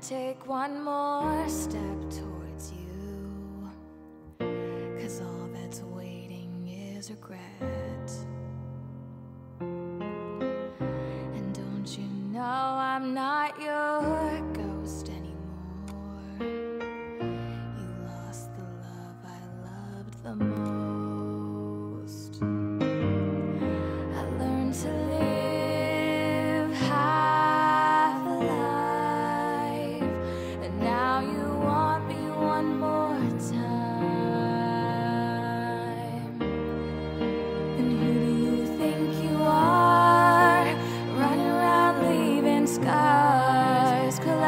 take one more step towards you. Cause all that's waiting is regret. And don't you know I'm not your ghost anymore? You lost the love I loved the most.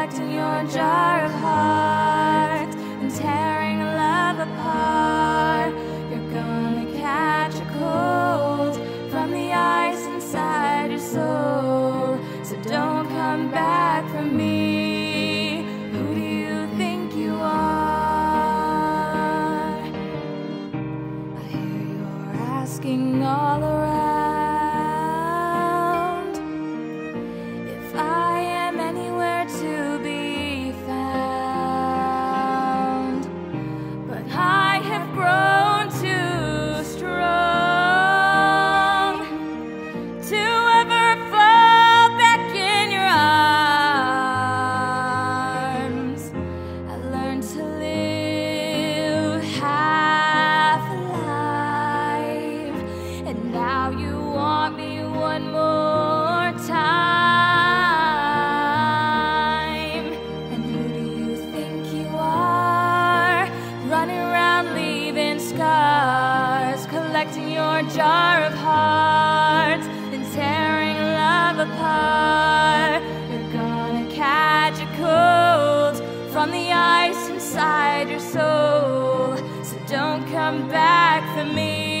Collecting your jar of hearts and tearing love apart. You're gonna catch a cold from the ice inside your soul. So don't come back from me. Who do you think you are? I hear you're asking all around and now you want me one more time. And who do you think you are? Running around leaving scars, collecting your jar of hearts and tearing love apart. You're gonna catch a cold from the ice inside your soul. So don't come back for me.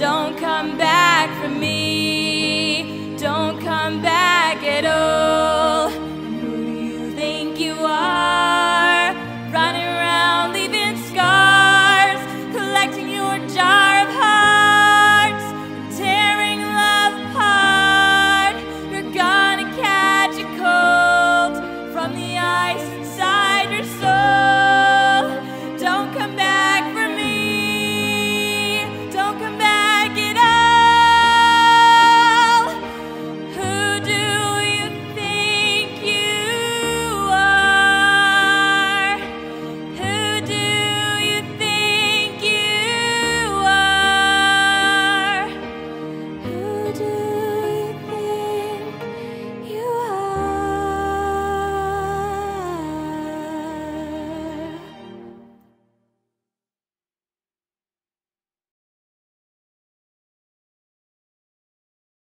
Don't come back.